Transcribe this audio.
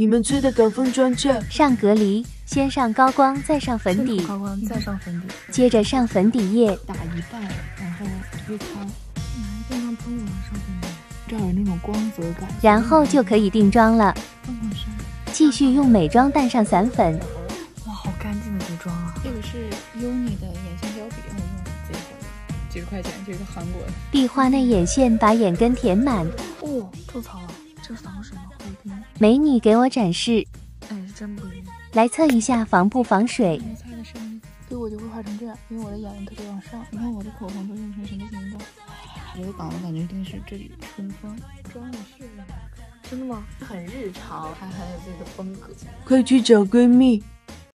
你们催的港风妆这上隔离，先上高光，再上粉底，高光再上粉底，接着上粉底液，打一半，然后推开，拿电棒喷我上粉底，这儿有那种光泽感，然后就可以定妆了。放放上，继续用美妆蛋上散粉，哇，好干净的底妆啊！这个是 Uni 的眼线胶笔，我用的贼好用，几十块钱，这个韩国的。壁画内眼线，把眼根填满。哦，吐槽了，这防水吗？会冰？美女给我展示，哎，是真不晕。来测一下防不防水。你擦的声音，对我就会画成这样，因为我的眼睛特别往上。你看我的口红都用成什么形状？这个港的感觉一定是这里春风，妆也是这样。真的吗？很日常，还很有自己的风格。快去找闺蜜。